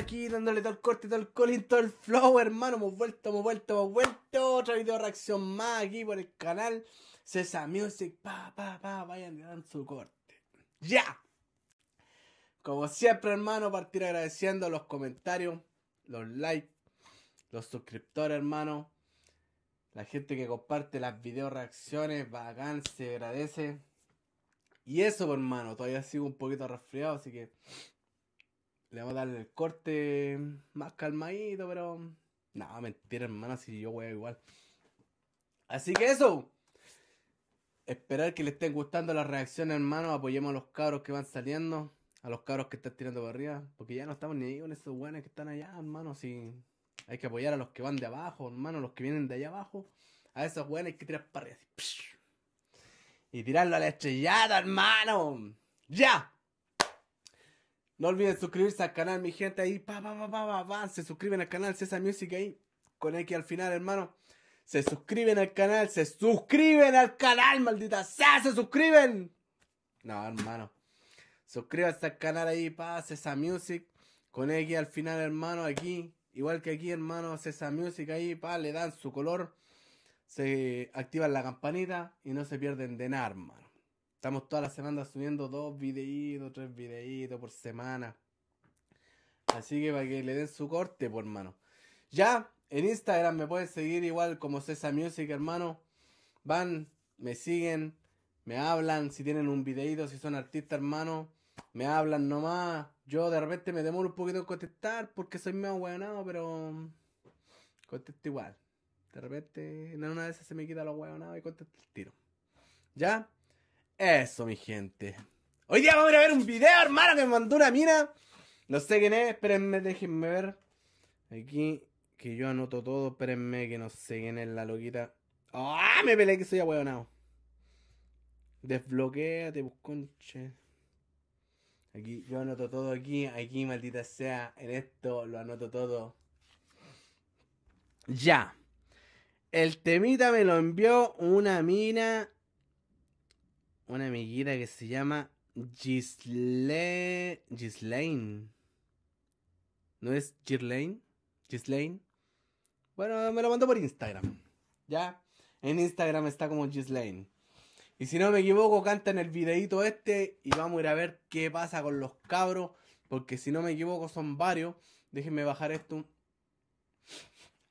aquí dándole todo el corte, todo el colín, todo el flow, hermano. Hemos vuelto, hemos vuelto, hemos vuelto. Otra video reacción más aquí por el canal. Cesa Music, pa, pa, pa, vayan y dan su corte. ¡Ya! Como siempre, hermano, partir agradeciendo los comentarios, los likes, los suscriptores, hermano. La gente que comparte las video reacciones, bacán, se agradece. Y eso, hermano, todavía sigo un poquito resfriado, así que le vamos a darle el corte más calmadito, pero. No, mentira, hermano, si yo voy igual. Así que eso. Esperar que le estén gustando las reacciones, hermano. Apoyemos a los cabros que van saliendo. A los cabros que están tirando para arriba. Porque ya no estamos ni ahí con esos buenos que están allá, hermano. Si hay que apoyar a los que van de abajo, hermano. Los que vienen de allá abajo. A esos buenos hay que tirar para arriba. Así. Y tirarlo a la estrellada, hermano. ¡Ya! No olviden suscribirse al canal, mi gente. Ahí, pa, pa, pa, pa, pa, Se suscriben al canal César Music ahí. Con X al final, hermano. Se suscriben al canal. Se suscriben al canal, maldita sea. Se suscriben. No, hermano. Suscríbanse al canal ahí, pa, César Music. Con X al final, hermano. Aquí. Igual que aquí, hermano. César Music ahí, pa. Le dan su color. Se activan la campanita. Y no se pierden de nada, hermano. Estamos toda la semana subiendo dos videitos, tres videitos por semana. Así que para que le den su corte, por hermano. Ya, en Instagram me pueden seguir igual como César Music, hermano. Van, me siguen, me hablan si tienen un videito, si son artistas, hermano. Me hablan nomás. Yo de repente me demoro un poquito en contestar porque soy medio hueonado, pero contesto igual. De repente, en una de esas se me quita lo hueonado y contesto el tiro. ¿Ya? Eso, mi gente. Hoy día vamos a ver un video, hermano, que me mandó una mina. No sé quién es, espérenme, déjenme ver. Aquí, que yo anoto todo, espérenme, que no sé quién es la loquita. ¡Ah! me peleé que soy ahueonado. Desbloqueate, pues conche. Aquí, yo anoto todo aquí, aquí, maldita sea, en esto lo anoto todo. Ya. El temita me lo envió una mina una amiguita que se llama Gisle... Gislaine. ¿No es Gislaine? Gislaine. Bueno, me lo mandó por Instagram. ¿Ya? En Instagram está como Gislaine. Y si no me equivoco, canta en el videito este. Y vamos a ir a ver qué pasa con los cabros. Porque si no me equivoco, son varios. Déjenme bajar esto.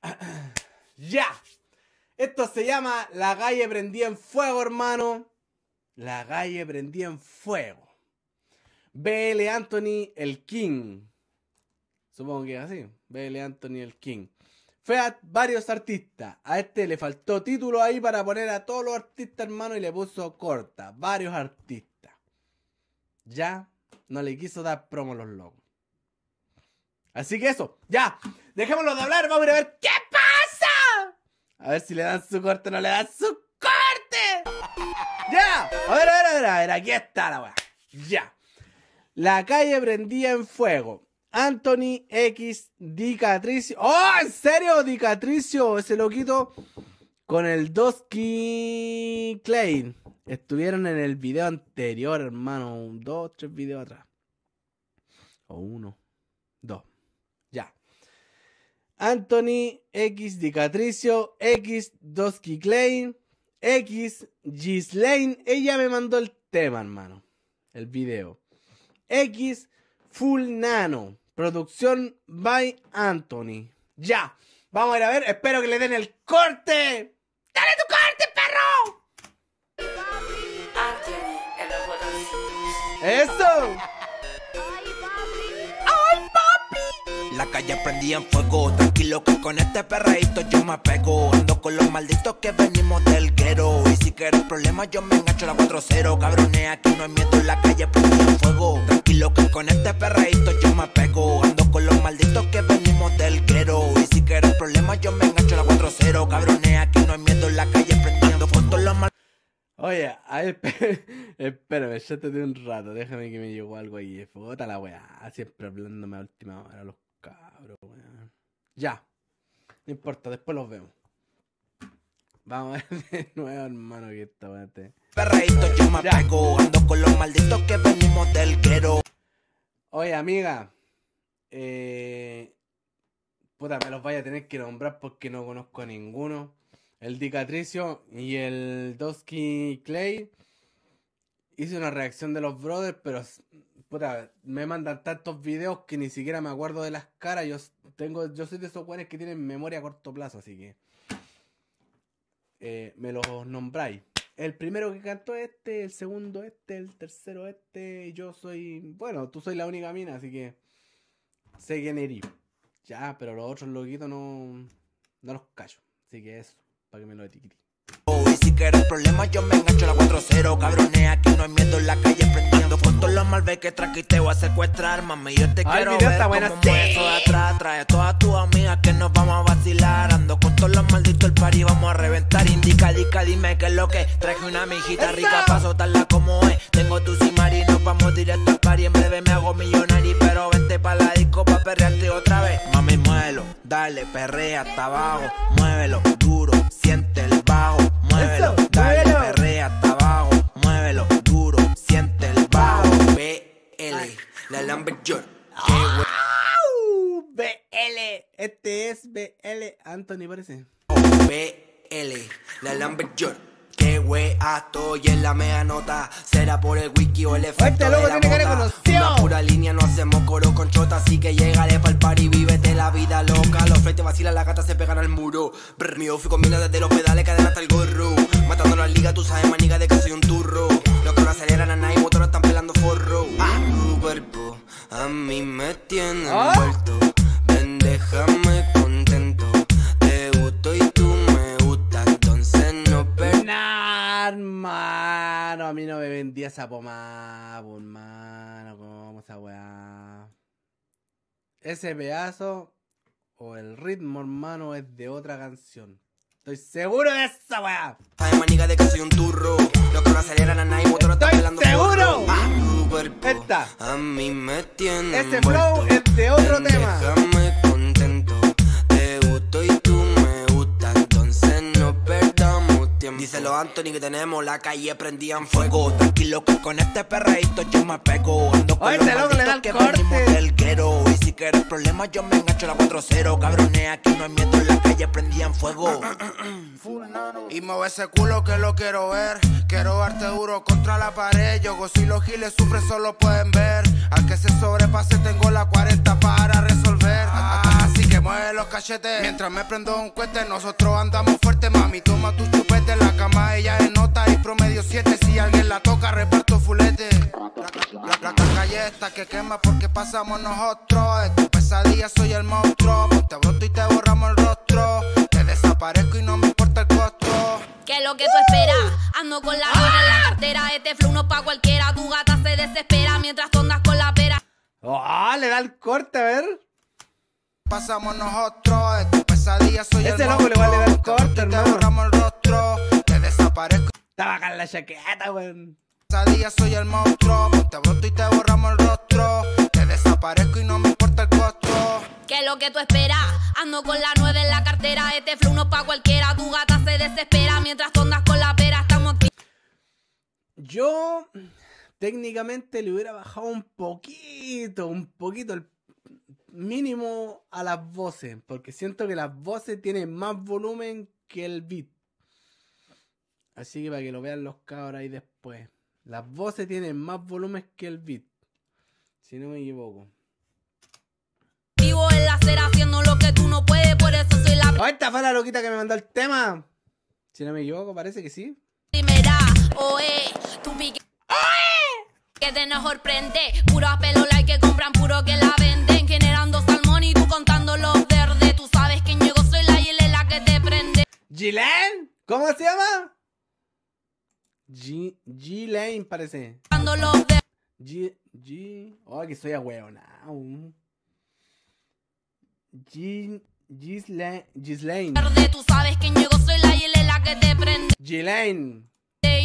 ¡Ya! Esto se llama La calle prendía en fuego, hermano. La calle prendía en fuego. BL Anthony el King. Supongo que es así. BL Anthony el King. Fue a varios artistas. A este le faltó título ahí para poner a todos los artistas hermano y le puso corta. Varios artistas. Ya no le quiso dar promo a los locos. Así que eso, ya. Dejémoslo de hablar. Vamos a ver qué pasa. A ver si le dan su corte o no le dan su. A ver, a ver, a ver, aquí está la weá. Ya. La calle prendía en fuego. Anthony X Dicatricio. ¡Oh! ¿En serio? Dicatricio, ese loquito. Con el Dosky Klein. Estuvieron en el video anterior, hermano. Un, dos, tres videos atrás. O uno. Dos. Ya. Anthony X Dicatricio. X Dosky Klein. X, Gislaine, ella me mandó el tema, hermano. El video. X, Full Nano. Producción by Anthony. Ya. Vamos a ir a ver. Espero que le den el corte. ¡Dale tu corte, perro! ¡Eso! La calle prendía en fuego, tranquilo que con este perreíto yo me pego. Ando con los malditos que venimos del guero. Y si quieres problemas, yo me engancho la 4-0. Cabrones, aquí no hay miedo, la calle prendía en fuego. Tranquilo que con este perreíto yo me pego. Ando con los malditos que venimos del guero. Y si quieres problemas, yo me engancho la 4-0. Cabrones, aquí no hay miedo, la calle prendiendo fotos los mal. Oye, a ver, espérame, ya te un rato, déjame que me llegó algo ahí. Fota la weá, siempre hablándome a última hora Ya. No importa, después los vemos. Vamos a ver de nuevo, hermano, que esta weá Perreíto, yo me pego, ando con los malditos que venimos del guero. Oye, amiga. Eh, puta, me los vaya a tener que nombrar porque no conozco a ninguno. El Dicatricio y el Dosky Clay. Hice una reacción de los brothers, pero puta, me mandan tantos videos que ni siquiera me acuerdo de las caras. Yo tengo, yo soy de esos güeyes que tienen memoria a corto plazo, así que eh, me los nombráis. El primero que cantó este, el segundo este, el tercero este, yo soy, bueno, tú soy la única mina, así que sé quién eres. Ya, pero los otros loquitos no, no los callo. Así que eso, para que me lo etiquete. Si quieres problemas, yo me engancho la 4-0. Cabrones, aquí no hay miedo en la calle prendiendo con todos los malves que traes te voy a secuestrar. Mami, yo te Ay, quiero ver está como buena, mueves sí. eso de atrás. Trae a todas tus amigas que nos vamos a vacilar. Ando con todos los malditos el party, vamos a reventar. Indica, dica, dime qué es lo que. Traje una mijita rica pa' soltarla como es. Tengo tu y nos vamos directo al party. En breve me hago millonario, pero vente pa' la disco pa' perrearte otra vez. Mami, muévelo, dale, perrea hasta abajo. Muévelo, duro. Muévelo, dale, perrea hasta abajo. Muévelo, duro, siente el bajo. BL, la hue- ¡Au! BL, este es BL Anthony parece. BL, la Lambert York. Qué wea estoy en la mea nota. Será por el wiki o el efecto. Este loco de la tiene mota. Una pura línea, no hacemos coro con chota. Así que llegale pa'l party, vívete la vida loca. Los fleites vacilan, las gatas se pegan al muro. Brr, mi outfit combina desde los pedales, cadena hasta el gorro. Matando la liga, tú sabes, maniga, de que soy un turro. Los que no aceleran a nadie, motor están pelando forro. Ah, tu cuerpo a mí me tiene Ah. envuelto. Mí no me vendía esa pomada, po, hermano, como esa weá. Ese pedazo o el ritmo, hermano, es de otra canción. Estoy seguro de esa weá. Sabes, maniga, de que soy un turro. Los que no aceleran a nadie, motor ¡Estoy pelando seguro! cuerpo Esta. a mí me tiene Ese flow es de otro tema. Tiempo. Díselo Anthony que tenemos la calle prendida en fuego. Tranquilo que con este perreíto yo me pego. Ando con Oye, los loco le da el que corte. del guero. Y si quieres problemas yo me engancho la 4-0. Cabrones, aquí no hay miedo en la calle prendida en fuego. Y mueve ese culo que lo quiero ver. Quiero darte duro contra la pared. Yo gozo y los giles sufren, solo pueden ver. Al que se sobrepase, tengo la 40 para que mueve los cachetes. Mientras me prendo un cohete, nosotros andamos fuerte. Mami, toma tu chupete. La cama ella es nota y promedio 7. Si alguien la toca, reparto fulete. La, la, la que quema porque pasamos nosotros. De tu pesadilla soy el monstruo. Ponte broto y te borramos el rostro. Te desaparezco y no me importa el costo. ¿Qué es lo que tú esperas? Ando con la mano en la cartera, este flow no pa' cualquiera. Tu gata se desespera mientras tú andas con la pera. Oh, le da el corte, a ver. Pasamos nosotros. De tu pesadilla soy Ese el loco le vale dar corte, te borramos el rostro. Te desaparezco. Estaba en la chaqueta, weón. Pesadilla soy el monstruo. Ponte broto y te borramos el rostro. Te desaparezco y no me importa el costo. ¿Qué es lo que tú esperas? Ando con la nueve en la cartera, este flow no pa' cualquiera. Tu gata se desespera mientras tú andas con la pera. Estamos activos. Yo técnicamente le hubiera bajado un poquito, un poquito el mínimo a las voces, porque siento que las voces tienen más volumen que el beat. Así que para que lo vean los cabros ahí después. Las voces tienen más volumen que el beat. Si no me equivoco. en la acera haciendo lo que tú no puedes, por eso soy la ¡Oh, esta fue la loquita que me mandó el tema! Si no me equivoco, parece que sí. primera. Oe. Que te nos sorprende. Puro pelo like que compran, puro que la venden. ¿Gilen? ¿Cómo se llama? G, G-Lane parece. Contando los verdes. G. G. Oh, que soy ahueonado. G. Gislane. Gislane. Tú sabes que yo soy la y la que te prende. Ghislaine.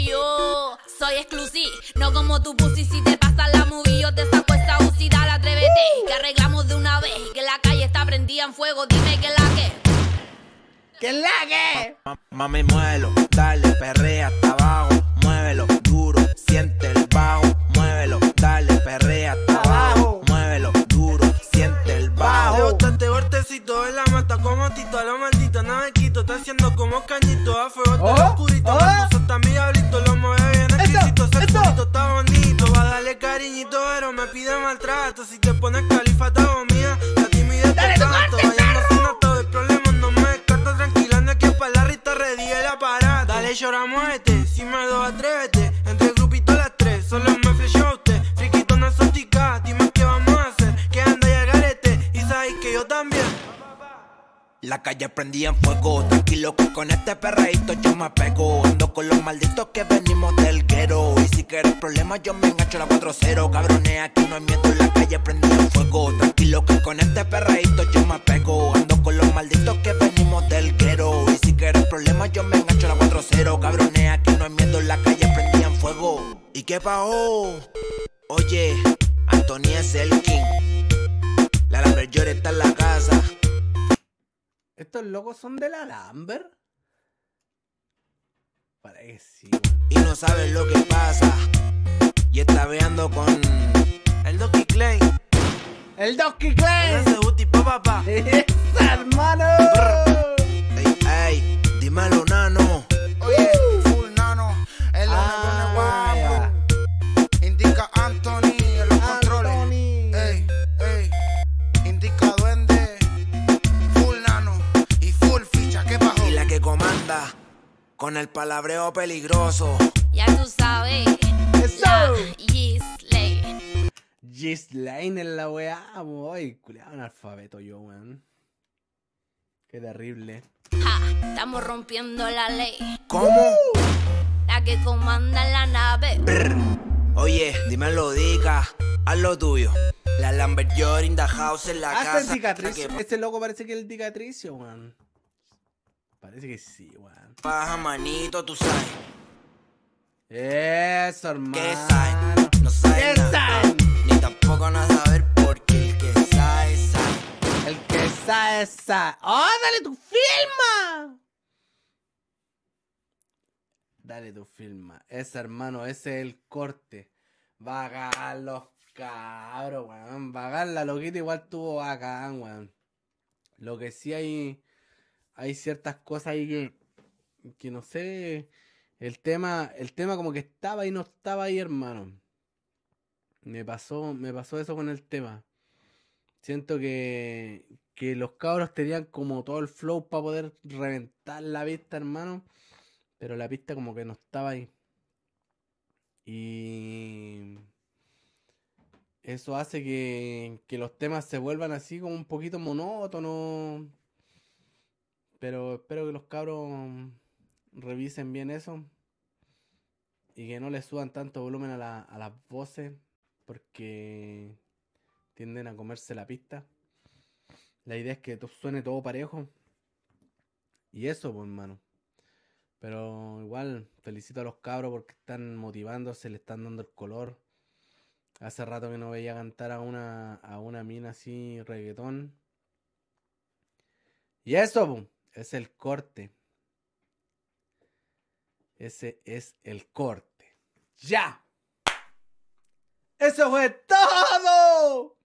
Yo soy exclusiva, no como tu pussy. Si te pasa la movie, yo te saco esa UCI, dale, atrévete. Que arreglamos de una vez. Que la calle está prendida en fuego, dime que la que. ¿Qué es la que? Ma- Mami, muévelo, dale, perrea hasta abajo. Muévelo, atrévete. Entre el grupito las tres, solo me flechó usted. Friquito, no exótica, dime qué vamos a hacer. Que anda y al garete, y sabes que yo también. La calle prendía en fuego, tranquilo que con este perreíto yo me pego. Ando con los malditos que venimos del guero. Y si quieres problemas, yo me engancho la 4-0. Cabrones, aquí no hay miedo, la calle prendía en fuego. Tranquilo que con este perreíto yo me pego. Ando con los malditos que venimos del guero. Y si quieres problemas, yo me engancho la 4-0. ¿Y qué pasó? Oye, Anthony es el king. La Lamberjore está en la casa. ¿Estos locos son del Alamber? Parece que sí, y no sabes lo que pasa. Y está veando con El Doki Klein, ¡El Donkey Clay! ese papá. ¡Esa, hermano! Ey, ey, dímelo, nano. Palabreo peligroso. Ya tú sabes. ¡Eso! La Gisley. Gislaine en la weá, boy. Culeado analfabeto yo, weón. Qué terrible. Ja, estamos rompiendo la ley. ¿Cómo? La que comanda la nave. Brr. Oye, dímelo, dica. Haz lo tuyo. La Lamberjore in the house en la Hasta casa. el Este loco parece que es el cicatricio, weón. Parece que sí, weón. baja manito, tú sabes. Eso, hermano. ¿Qué saben? No saben ¿Qué nada. Ni tampoco no saber porque el que sabe, sabe. El que sabe, sabe. ¡Oh, dale tu filma! Dale tu filma. Ese hermano, ese es el corte. Va a cagar los cabros, weón. Va a cagar la loquita igual tuvo bacán, weón. Lo que sí hay. Hay ciertas cosas ahí que. Que no sé. El tema. El tema como que estaba y no estaba ahí, hermano. Me pasó. Me pasó eso con el tema. Siento que, que los cabros tenían como todo el flow para poder reventar la pista, hermano. Pero la pista como que no estaba ahí. Y eso hace que, que los temas se vuelvan así como un poquito monótonos. Pero espero que los cabros revisen bien eso. Y que no le suban tanto volumen a, la- las voces. Porque tienden a comerse la pista. La idea es que to- suene todo parejo. Y eso, pues, hermano. Pero igual, felicito a los cabros porque están motivándose, le están dando el color. Hace rato que no veía cantar a una, a una mina así, reggaetón. Y eso, pues, es el corte. Ese es el corte. ¡Ya! ¡Eso fue todo!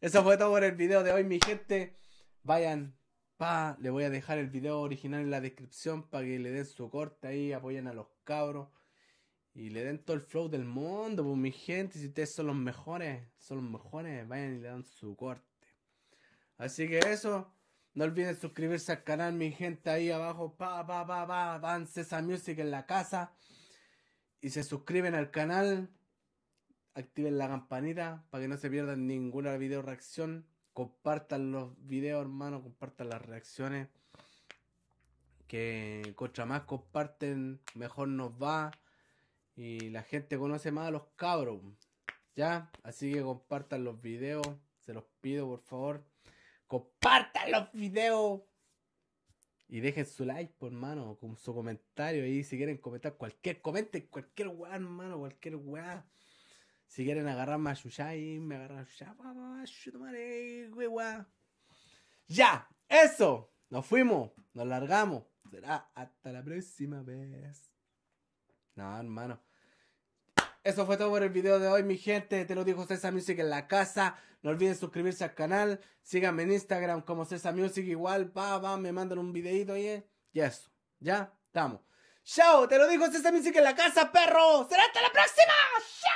Eso fue todo por el video de hoy, mi gente. Vayan, pa, le voy a dejar el video original en la descripción para que le den su corte ahí, apoyen a los cabros y le den todo el flow del mundo, pues mi gente. Si ustedes son los mejores, son los mejores, vayan y le dan su corte. Así que eso, no olviden suscribirse al canal, mi gente, ahí abajo, pa, pa, pa, pa, van César Music en la casa. Y se suscriben al canal, activen la campanita para que no se pierdan ninguna video reacción. Compartan los videos, hermano, compartan las reacciones. Que contra más comparten, mejor nos va. Y la gente conoce más a los cabros. ¿Ya? Así que compartan los videos. Se los pido, por favor. Compartan los videos. Y dejen su like, por hermano, con su comentario ahí. Si quieren comentar cualquier, comenten cualquier weá, hermano, cualquier weá. Si quieren agarrar más chucha ahí, me agarran madre, we, weá. Ya, eso. Nos fuimos, nos largamos. Será hasta la próxima vez. No, hermano. Eso fue todo por el video de hoy, mi gente. Te lo dijo César Music en la casa. No olviden suscribirse al canal. Síganme en Instagram como César Music. Igual, va, va, me mandan un videito y, y eso. Ya, estamos. Chao, te lo dijo César Music en la casa, perro. Será hasta la próxima. Chao.